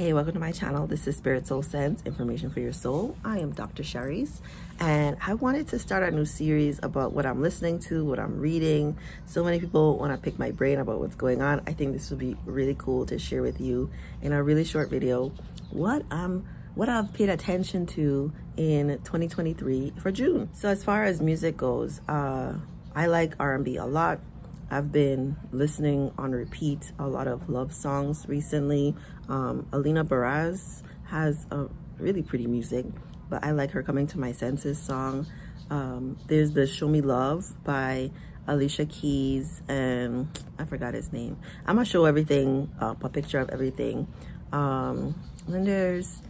Hey, welcome to my channel. This is Spirit Soul Sense, Information for Your Soul. I am Dr. Shareece, and I wanted to start a new series about what I'm listening to, what I'm reading. So many people want to pick my brain about what's going on. I think this would be really cool to share with you in a really short video what I'm what I've paid attention to in 2023 for June. So as far as music goes, uh, I like R&B a lot. I've been listening on repeat a lot of love songs recently. Um, Alina Baraz has a really pretty music, but I like her Coming to My Senses song. Um, there's the Show Me Love by Alicia Keys and I forgot his name. I'm gonna show everything, uh, a picture of everything. Um, then there's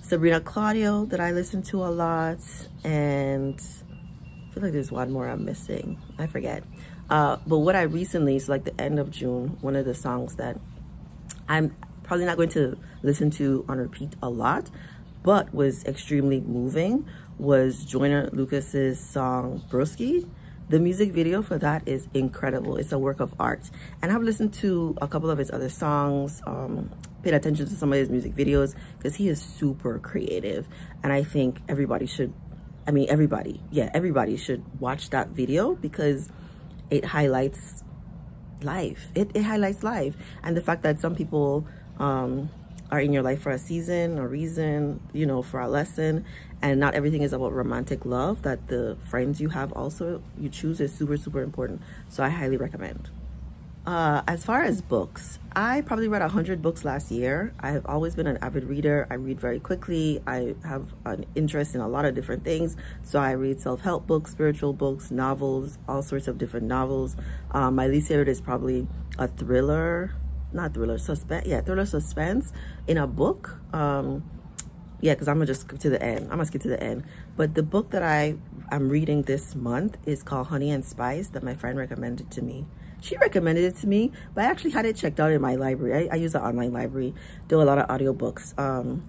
Sabrina Claudio that I listen to a lot and I feel like there's one more I'm missing. I forget. Uh, but what I recently, so like the end of June, one of the songs that I'm probably not going to listen to on repeat a lot, but was extremely moving was Joyner Lucas's song Broski. The music video for that is incredible. It's a work of art. And I've listened to a couple of his other songs, um, paid attention to some of his music videos because he is super creative. And I think everybody should, I mean, everybody, yeah, everybody should watch that video because it highlights life. It, it highlights life. And the fact that some people um, are in your life for a season, a reason, you know, for a lesson, and not everything is about romantic love, that the friends you have also, you choose is super, super important. So I highly recommend. Uh, as far as books, I probably read 100 books last year. I have always been an avid reader. I read very quickly. I have an interest in a lot of different things. So I read self-help books, spiritual books, novels, all sorts of different novels. Um, my least favorite is probably a thriller, not thriller, suspense. Yeah, thriller suspense in a book. Um, yeah, because I'm gonna just skip to the end. I'm gonna skip to the end. But the book that I I'm reading this month is called Honey and Spice that my friend recommended to me she recommended it to me but i actually had it checked out in my library. I, I use an online library do a lot of audiobooks. Um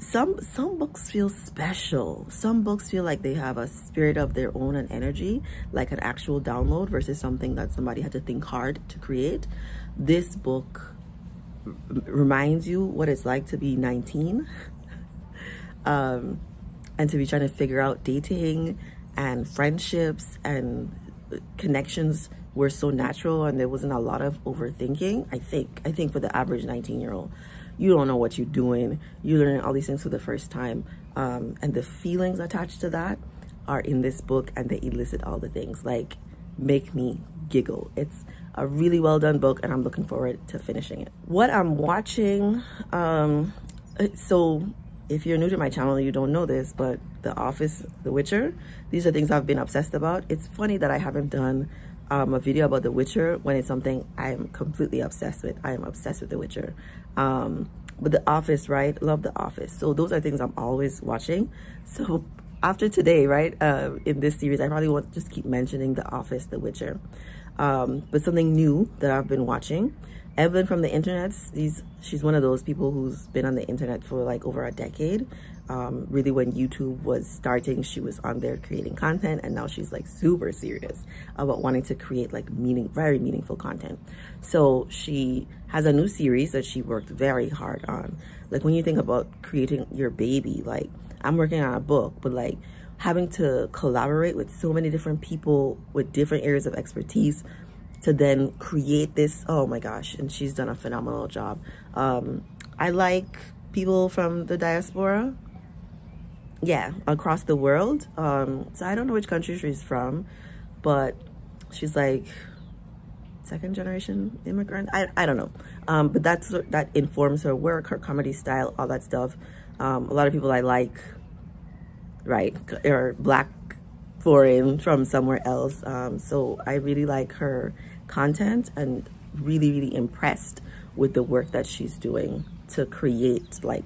some some books feel special. Some books feel like they have a spirit of their own and energy like an actual download versus something that somebody had to think hard to create. This book reminds you what it's like to be 19 um and to be trying to figure out dating and friendships and connections were so natural and there wasn't a lot of overthinking. I think, I think for the average 19 year old, you don't know what you're doing. You're learning all these things for the first time. Um, and the feelings attached to that are in this book and they elicit all the things like make me giggle. It's a really well done book and I'm looking forward to finishing it. What I'm watching, um, so if you're new to my channel, you don't know this, but The Office, The Witcher, these are things I've been obsessed about. It's funny that I haven't done um, a video about The Witcher when it's something I'm completely obsessed with. I am obsessed with The Witcher. Um, but The Office, right? Love The Office. So those are things I'm always watching. So after today, right, uh, in this series, I probably won't just keep mentioning The Office, The Witcher. Um, but something new that I've been watching Evelyn from the internet, these, she's one of those people who's been on the internet for like over a decade. Um, really when YouTube was starting, she was on there creating content and now she's like super serious about wanting to create like meaning, very meaningful content. So she has a new series that she worked very hard on. Like when you think about creating your baby, like I'm working on a book, but like having to collaborate with so many different people with different areas of expertise to then create this oh my gosh and she's done a phenomenal job. Um, i like people from the diaspora. Yeah across the world. Um, so i don't know which country she's from but she's like second generation immigrant. I, I don't know. Um, but that's that informs her work her comedy style all that stuff. Um, a lot of people i like right or black foreign from somewhere else. Um, so i really like her content and really, really impressed with the work that she's doing to create like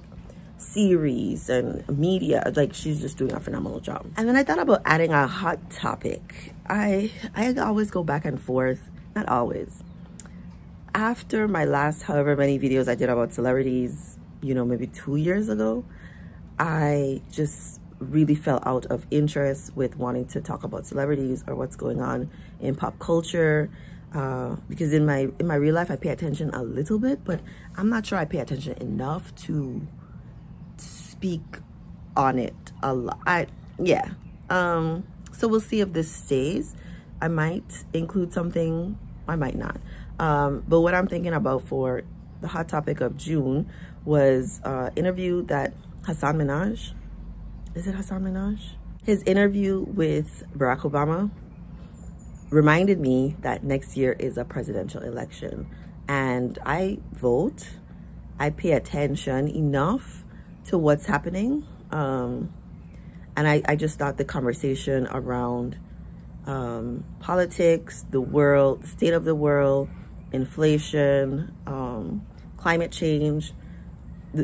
series and media. Like she's just doing a phenomenal job. And then i thought about adding a hot topic i i always go back and forth. Not always. After my last however many videos i did about celebrities you know maybe two years ago i just really fell out of interest with wanting to talk about celebrities or what's going on in pop culture uh, because in my in my real life I pay attention a little bit, but I'm not sure I pay attention enough to speak on it a lot. I yeah. Um, so we'll see if this stays. I might include something. I might not. Um, but what I'm thinking about for the hot topic of June was uh, interview that Hasan Minhaj. Is it Hasan Minhaj? His interview with Barack Obama reminded me that next year is a presidential election and I vote. I pay attention enough to what's happening. Um, and I, I just thought the conversation around um, politics, the world, state of the world, inflation, um, climate change,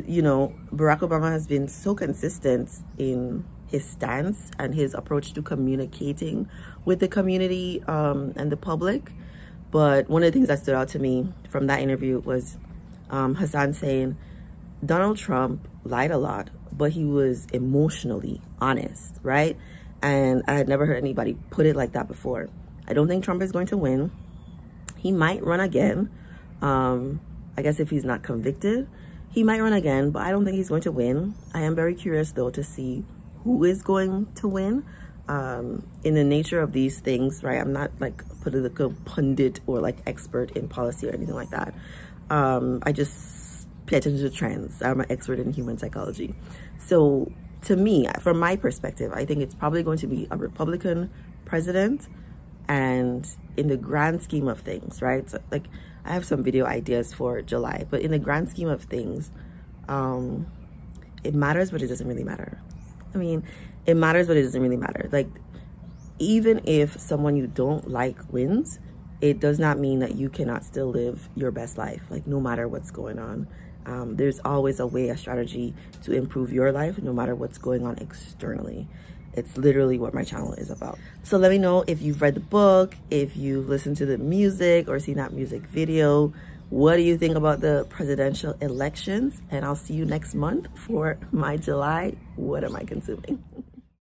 you know, Barack Obama has been so consistent in his stance and his approach to communicating with the community um, and the public. But one of the things that stood out to me from that interview was um, Hasan saying Donald Trump lied a lot, but he was emotionally honest, right? And I had never heard anybody put it like that before. I don't think Trump is going to win. He might run again. Um, I guess if he's not convicted, he might run again, but I don't think he's going to win. I am very curious though to see who is going to win. Um, in the nature of these things, right? I'm not like a political pundit or like expert in policy or anything like that. Um, I just pay attention to trends. I'm an expert in human psychology. So to me, from my perspective, I think it's probably going to be a Republican president. And in the grand scheme of things, right? So, like I have some video ideas for July, but in the grand scheme of things, um, it matters, but it doesn't really matter. I mean, it matters, but it doesn't really matter. Like, even if someone you don't like wins, it does not mean that you cannot still live your best life, like, no matter what's going on. Um, there's always a way, a strategy to improve your life, no matter what's going on externally. It's literally what my channel is about. So let me know if you've read the book, if you've listened to the music or seen that music video. What do you think about the presidential elections? And I'll see you next month for my July. What am I consuming?